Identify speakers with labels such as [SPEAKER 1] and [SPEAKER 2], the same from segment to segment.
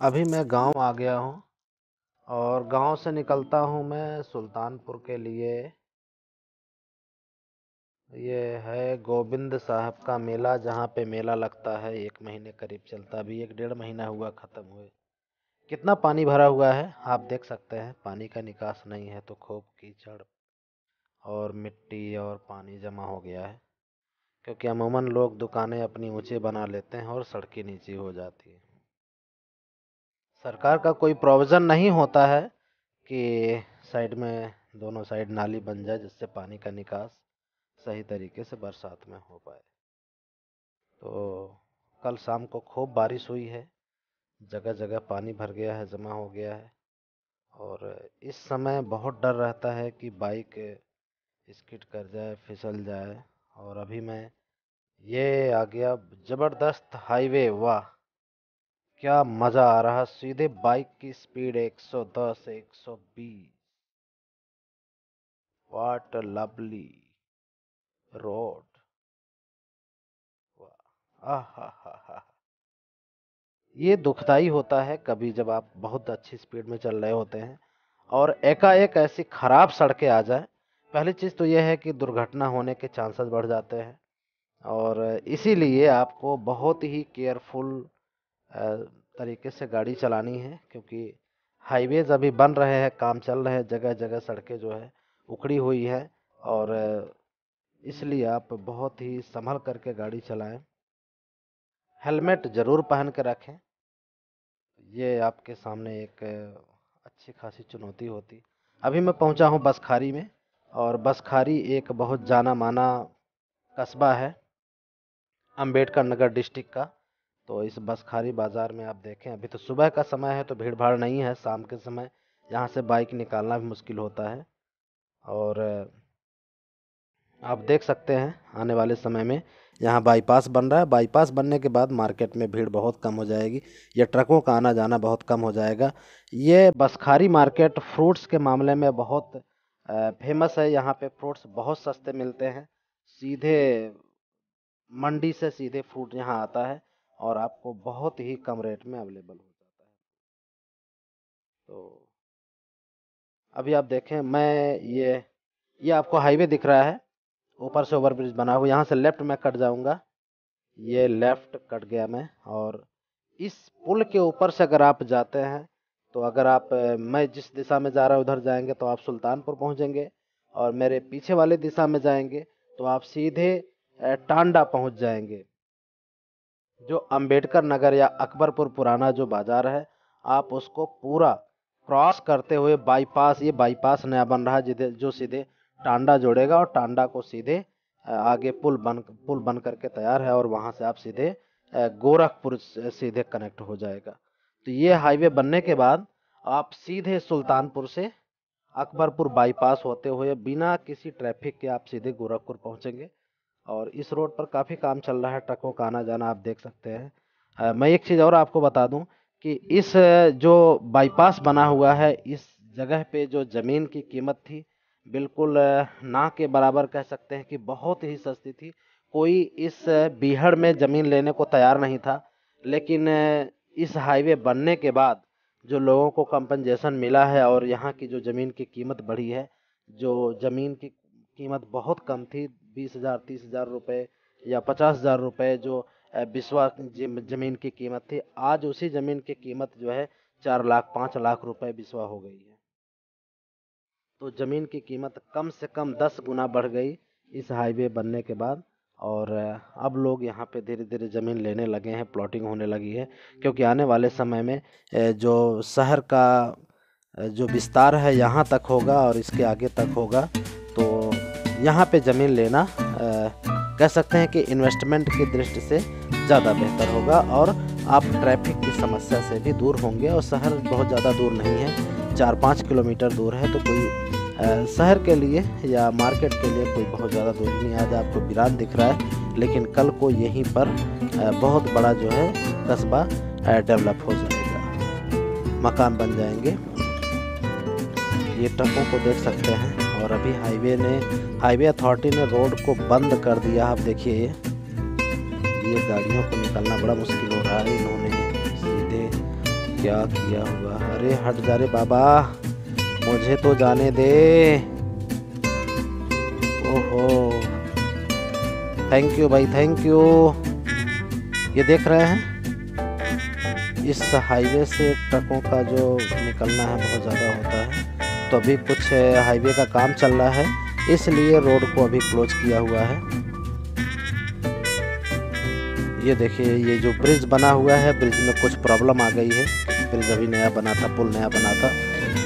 [SPEAKER 1] अभी मैं गाँव आ गया हूँ और गाँव से निकलता हूँ मैं सुल्तानपुर के लिए। ये है गोविंद साहब का मेला, जहाँ पे मेला लगता है। एक महीने करीब चलता, अभी एक डेढ़ महीना हुआ, ख़त्म हुए। कितना पानी भरा हुआ है, आप देख सकते हैं। पानी का निकास नहीं है तो खूब कीचड़ और मिट्टी और पानी जमा हो गया है, क्योंकि अमूमन लोग दुकानें अपनी ऊँचे बना लेते हैं और सड़कें नीची हो जाती हैं। सरकार का कोई प्रोविज़न नहीं होता है कि साइड में दोनों साइड नाली बन जाए जिससे पानी का निकास सही तरीके से बरसात में हो पाए। तो कल शाम को खूब बारिश हुई है जगह जगह पानी भर गया है, जमा हो गया है और इस समय बहुत डर रहता है कि बाइक स्किड कर जाए, फिसल जाए और अभी मैं ये आ गया, ज़बरदस्त हाईवे वाह! क्या मज़ा आ रहा सीधे बाइक की स्पीड 110 120 वाट लवली रोड ये दुखदाई होता है कभी जब आप बहुत अच्छी स्पीड में चल रहे होते हैं और एकाएक ऐसी खराब सड़कें आ जाए। पहली चीज़ तो यह है कि दुर्घटना होने के चांसेस बढ़ जाते हैं और इसीलिए आपको बहुत ही केयरफुल तरीके से गाड़ी चलानी है, क्योंकि हाईवेज अभी बन रहे हैं, काम चल रहे हैं जगह जगह सड़कें जो है, उखड़ी हुई है और इसलिए आप बहुत ही संभल करके गाड़ी चलाएँ। हेलमेट ज़रूर पहन के रखें। ये आपके सामने एक अच्छी खासी चुनौती होती। अभी मैं पहुँचा हूँ बसखारी में और बसखारी एक बहुत जाना माना कस्बा है अंबेडकर नगर डिस्ट्रिक्ट का। तो इस बसखारी बाज़ार में आप देखें, अभी तो सुबह का समय है तो भीड़ भाड़ नहीं है, शाम के समय यहाँ से बाइक निकालना भी मुश्किल होता है। और, आप देख सकते हैं, आने वाले समय में यहाँ बाईपास बन रहा है। बाईपास बनने के बाद मार्केट में भीड़ बहुत कम हो जाएगी, या ट्रकों का आना जाना बहुत कम हो जाएगा। ये बसखारी मार्केट फ्रूट्स के मामले में बहुत फ़ेमस है। यहाँ पे फ्रूट्स बहुत सस्ते मिलते हैं। सीधे मंडी से सीधे फ्रूट यहाँ आता है। और आपको बहुत ही कम रेट में अवेलेबल हो जाता है। तो अभी आप देखें, मैं ये ये आपको हाईवे दिख रहा है। ऊपर से ओवर ब्रिज बना हुआ, यहाँ से लेफ़्ट में कट जाऊँगा। ये लेफ़्ट कट गया मैं और इस पुल के ऊपर से अगर आप जाते हैं तो अगर आप, मैं जिस दिशा में जा रहा हूँ, उधर जाएँगे तो आप सुल्तानपुर पहुँचेंगे और मेरे पीछे वाले दिशा में जाएँगे तो आप सीधे टांडा पहुँच जाएँगे। जो अंबेडकर नगर या अकबरपुर पुराना जो बाज़ार है, आप उसको पूरा क्रॉस करते हुए बाईपास ये बाईपास नया बन रहा है जो सीधे टांडा जोड़ेगा और टांडा को सीधे आगे पुल बन पुल बन करके तैयार है और वहाँ से आप सीधे गोरखपुर सीधे कनेक्ट हो जाएगा। तो ये हाईवे बनने के बाद आप सीधे सुल्तानपुर से अकबरपुर बाईपास होते हुए बिना किसी ट्रैफ़िक के आप सीधे गोरखपुर पहुँचेंगे। और इस रोड पर काफ़ी काम चल रहा है, ट्रकों का आना जाना आप देख सकते हैं। मैं एक चीज़ और आपको बता दूँ कि इस, जो बाईपास बना हुआ है, इस जगह पे जो ज़मीन की कीमत थी, बिल्कुल ना के बराबर कह सकते हैं कि बहुत ही सस्ती थी। कोई इस बीहड़ में ज़मीन लेने को तैयार नहीं था, लेकिन इस हाईवे बनने के बाद जो लोगों को कंपनजेशन मिला है और यहाँ की जो ज़मीन की कीमत बढ़ी है, जो ज़मीन की कीमत बहुत कम थी बीस हज़ार, तीस हज़ार रुपये या पचास हज़ार रुपये जो विश्वा ज़मीन की कीमत थी। आज उसी ज़मीन की कीमत जो है चार लाख, पाँच लाख रुपए बिस्वा हो गई है। तो ज़मीन की कीमत कम से कम दस गुना बढ़ गई इस हाईवे बनने के बाद और अब लोग यहाँ पे धीरे धीरे ज़मीन लेने लगे हैं, प्लॉटिंग होने लगी है। क्योंकि आने वाले समय में जो शहर का जो विस्तार है, यहाँ तक होगा और इसके आगे तक होगा। यहाँ पे ज़मीन लेना कह सकते हैं कि इन्वेस्टमेंट की दृष्टि से ज़्यादा बेहतर होगा और आप ट्रैफ़िक की समस्या से भी दूर होंगे और शहर बहुत ज़्यादा दूर नहीं है। चार पाँच किलोमीटर दूर है तो कोई शहर के लिए या मार्केट के लिए कोई बहुत ज़्यादा दूर नहीं आज आपको वीरान दिख रहा है, लेकिन कल को यहीं पर बहुत बड़ा जो है कस्बा डेवलप हो जाएगा। मकान बन जाएँगे। ये ट्रकों को देख सकते हैं। और अभी हाईवे ने, हाईवे अथॉरिटी ने रोड को बंद कर दिया। आप देखिए, ये गाड़ियों को निकलना बड़ा मुश्किल हो रहा है। इन्होंने सीधे क्या किया हुआ अरे, हट जा रे बाबा, मुझे तो जाने दे। ओहो। थैंक यू भाई थैंक यू ये देख रहे हैं? इस हाईवे से ट्रकों का जो निकलना है, बहुत ज़्यादा होता है। तो अभी कुछ हाईवे का काम चल रहा है, इसलिए रोड को अभी क्लोज किया हुआ है। ये देखिए, ये जो ब्रिज बना हुआ है ब्रिज में कुछ प्रॉब्लम आ गई है। ब्रिज अभी नया बना था, पुल नया बना था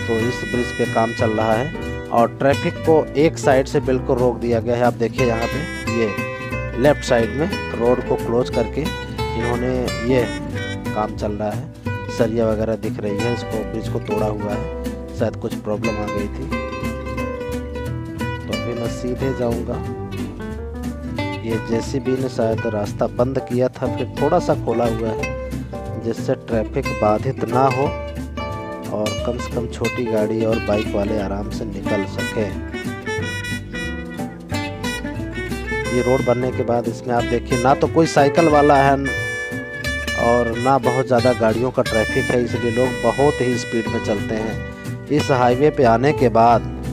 [SPEAKER 1] तो इस ब्रिज पे काम चल रहा है। और ट्रैफ़िक को एक साइड से बिल्कुल रोक दिया गया है, आप देखिए यहाँ पे, ये लेफ़्ट साइड में रोड को क्लोज करके इन्होंने ये काम चल रहा है। सरिया वगैरह दिख रही है, इसको ब्रिज को तोड़ा हुआ है। शायद कुछ प्रॉब्लम आ गई थी। तो अभी मैं सीधे जाऊँगा। ये जेसीबी ने शायद रास्ता बंद किया था, फिर थोड़ा सा खोला हुआ है, जिससे ट्रैफ़िक बाधित ना हो और कम से कम छोटी गाड़ी और बाइक वाले आराम से निकल सकें। ये रोड बनने के बाद इसमें आप देखिए, ना तो कोई साइकिल वाला है और ना बहुत ज़्यादा गाड़ियों का ट्रैफ़िक है, इसलिए लोग बहुत ही स्पीड में चलते हैं। इस हाईवे पे आने के बाद,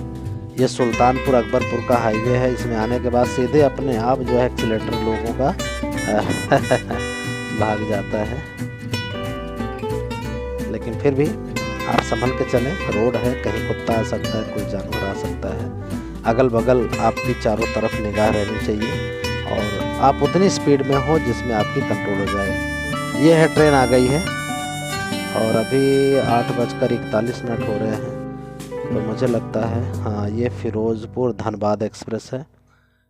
[SPEAKER 1] ये सुल्तानपुर अकबरपुर का हाईवे है, इसमें आने के बाद सीधे अपने आप जो है एक्सीटर लोगों का, भाग जाता है। लेकिन फिर भी आप संभल के चलें, रोड है, कहीं कुत्ता आ सकता है, कोई जानवर आ सकता है। अगल बगल आपकी चारों तरफ़ निगाह रहनी चाहिए, और आप उतनी स्पीड में हो जिसमें आपकी कंट्रोल हो जाए। ये है, ट्रेन आ गई है। और अभी आठ बजकर इकतालीस मिनट हो रहे हैं तो मुझे लगता है हाँ ये फिरोज़पुर धनबाद एक्सप्रेस है।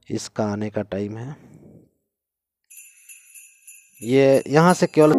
[SPEAKER 1] इसका आने का टाइम है। ये यहाँ से केवल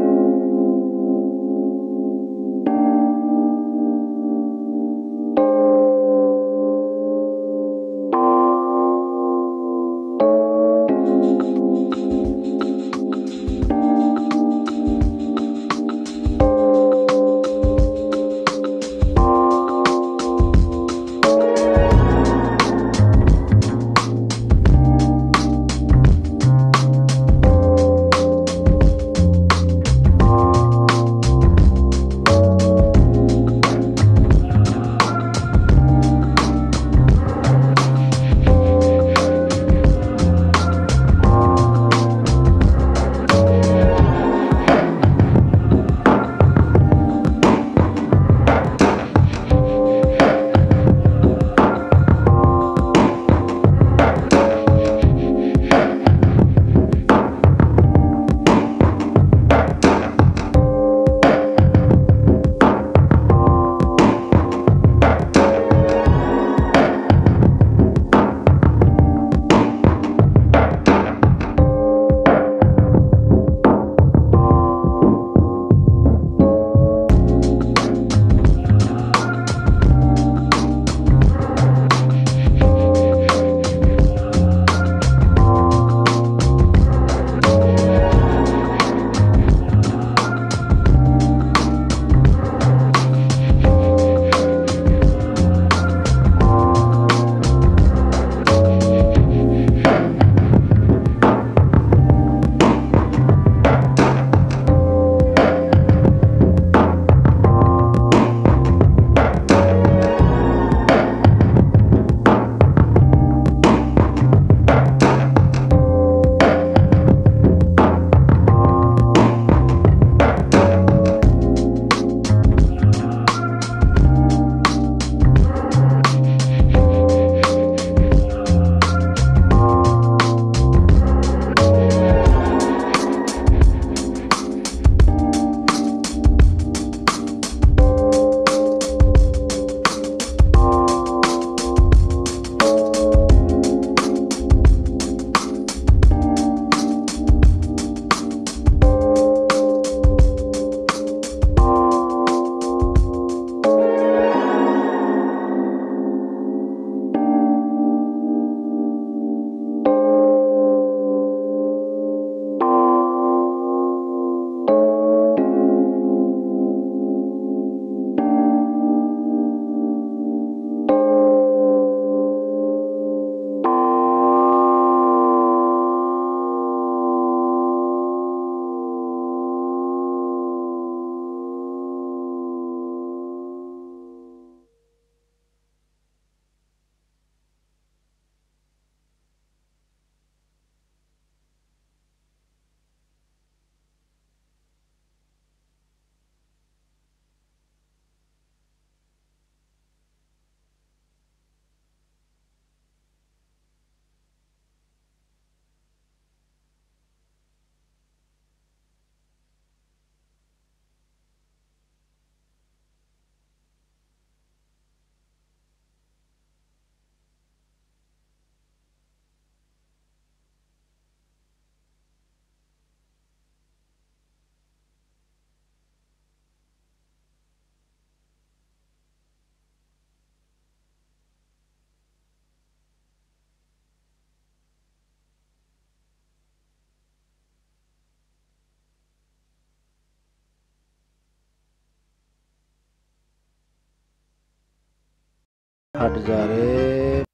[SPEAKER 1] हट जा रे।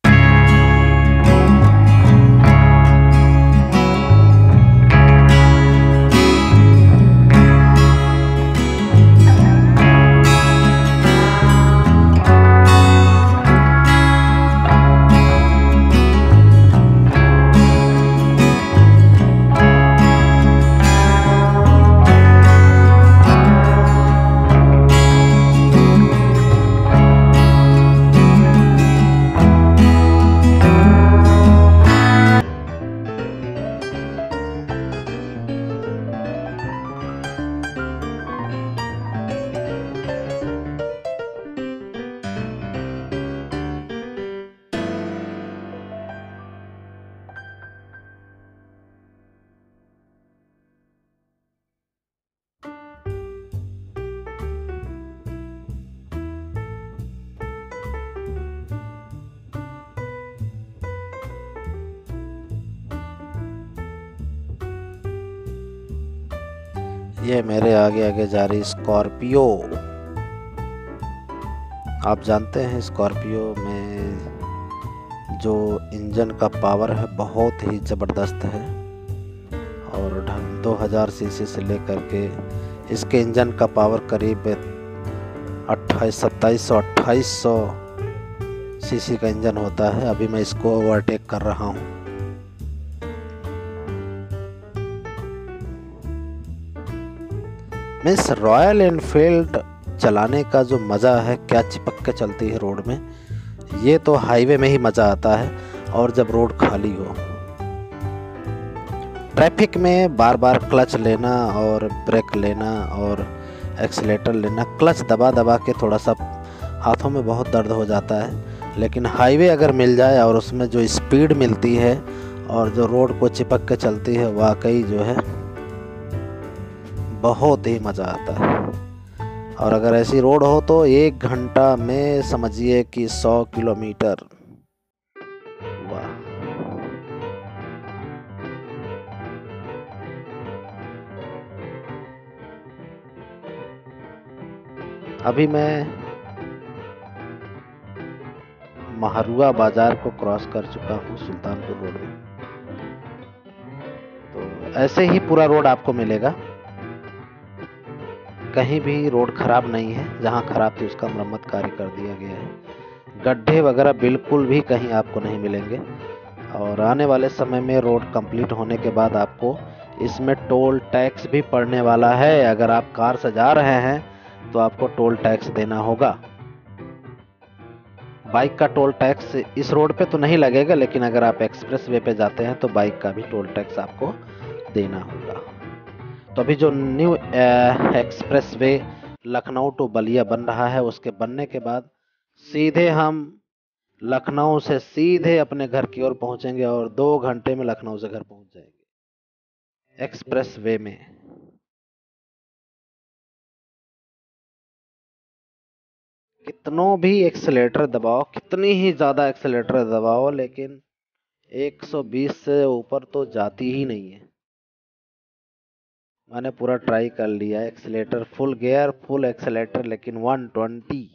[SPEAKER 1] ये मेरे आगे आगे जा रही स्कॉर्पियो। आप जानते हैं स्कॉर्पियो में जो इंजन का पावर है, बहुत ही ज़बरदस्त है। और दो हज़ार सी से लेकर के इसके इंजन का पावर करीब अट्ठाईस, सत्ताईस सौ, अट्ठाईस सौ सी का इंजन होता है। अभी मैं इसको ओवरटेक कर रहा हूँ। मीन्स रॉयल एनफील्ड चलाने का जो मज़ा है, क्या चिपक के चलती है रोड में? ये तो हाईवे में ही मज़ा आता है, और जब रोड खाली हो। ट्रैफ़िक में बार बार क्लच लेना और ब्रेक लेना और एक्सलेटर लेना, क्लच दबा दबा के थोड़ा सा हाथों में बहुत दर्द हो जाता है। लेकिन हाईवे अगर मिल जाए और उसमें जो स्पीड मिलती है और जो रोड को चिपक के चलती है, वाकई जो है बहुत ही मज़ा आता है। और अगर ऐसी रोड हो तो एक घंटा में समझिए कि सौ किलोमीटर। वाह। अभी मैं महरुआ बाज़ार को क्रॉस कर चुका हूँ सुल्तानपुर रोड में। तो ऐसे ही पूरा रोड आपको मिलेगा। कहीं भी रोड ख़राब नहीं है, जहाँ ख़राब थी उसका मरम्मत कार्य कर दिया गया है। गड्ढे वगैरह बिल्कुल भी कहीं आपको नहीं मिलेंगे। और आने वाले समय में रोड कंप्लीट होने के बाद आपको इसमें टोल टैक्स भी पड़ने वाला है। अगर आप कार से जा रहे हैं तो आपको टोल टैक्स देना होगा। बाइक का टोल टैक्स इस रोड पे तो नहीं लगेगा, लेकिन अगर आप एक्सप्रेस वे पे जाते हैं तो बाइक का भी टोल टैक्स आपको देना होगा। तो अभी जो new expressway Lucknow to Ballia बन रहा है, उसके बनने के बाद सीधे हम लखनऊ से सीधे अपने घर की ओर पहुँचेंगे और दो घंटे में लखनऊ से घर पहुँच जाएँगे। एक्सप्रेस वे में। कितनों भी एक्सलेटर दबाओ, कितनी ही ज़्यादा एक्सलेटर दबाओ, लेकिन 120 से ऊपर तो जाती ही नहीं है। मैंने पूरा ट्राई कर लिया, accelerator full gear, full accelerator, लेकिन 120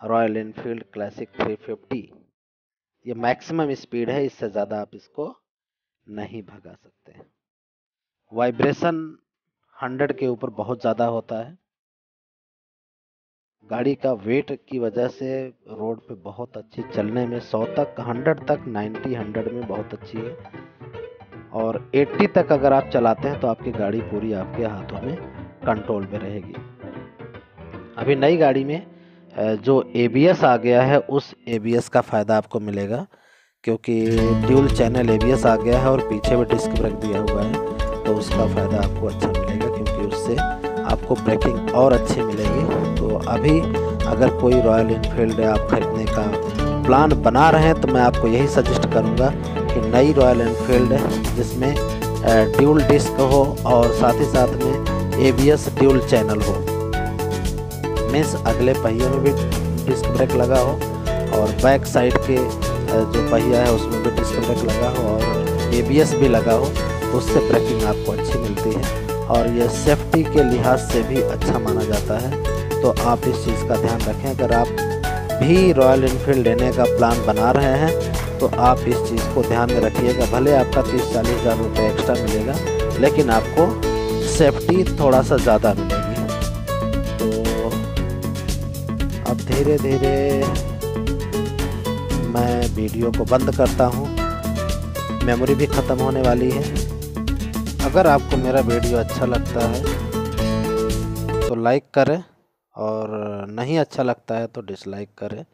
[SPEAKER 1] रॉयल इनफील्ड क्लासिक 350 ये मैक्सिमम स्पीड है, इससे ज़्यादा आप इसको नहीं भगा सकते। वाइब्रेशन 100 के ऊपर बहुत ज़्यादा होता है। गाड़ी का वेट की वजह से रोड पे बहुत अच्छी, चलने में 100 तक 100 तक 90 100 में बहुत अच्छी है। और 80 तक अगर आप चलाते हैं तो आपकी गाड़ी पूरी आपके हाथों में कंट्रोल में रहेगी। अभी नई गाड़ी में जो एबीएस आ गया है, उस एबीएस का फ़ायदा आपको मिलेगा, क्योंकि ड्यूल चैनल एबीएस आ गया है और पीछे भी डिस्क ब्रेक दिया हुआ है तो उसका फ़ायदा आपको अच्छा मिलेगा, क्योंकि उससे आपको ब्रेकिंग और अच्छी मिलेगी। तो अभी अगर कोई रॉयल इनफील्ड आप खरीदने का प्लान बना रहे हैं तो मैं आपको यही सजेस्ट करूँगा कि नई रॉयल एनफील्ड है, जिसमें ड्यूल डिस्क हो और साथ ही साथ में A B S dual channel हो। मीन्स अगले पहिए में भी डिस्क ब्रेक लगा हो और बैक साइड के जो पहिया है, उसमें भी डिस्क ब्रेक लगा हो और ए बी एस भी लगा हो, उससे ब्रेकिंग आपको अच्छी मिलती है और यह सेफ्टी के लिहाज से भी अच्छा माना जाता है। तो आप इस चीज़ का ध्यान रखें, अगर आप भी रॉयल इनफील्ड लेने का प्लान बना रहे हैं तो आप इस चीज़ को ध्यान में रखिएगा। भले आपका तीस चालीस हज़ार रुपये एक्स्ट्रा मिलेगा, लेकिन आपको सेफ्टी थोड़ा सा ज़्यादा मिलेगी। तो अब धीरे धीरे मैं वीडियो को बंद करता हूँ। मेमोरी भी ख़त्म होने वाली है। अगर आपको मेरा वीडियो अच्छा लगता है तो लाइक करें, और नहीं अच्छा लगता है तो डिसलाइक करें।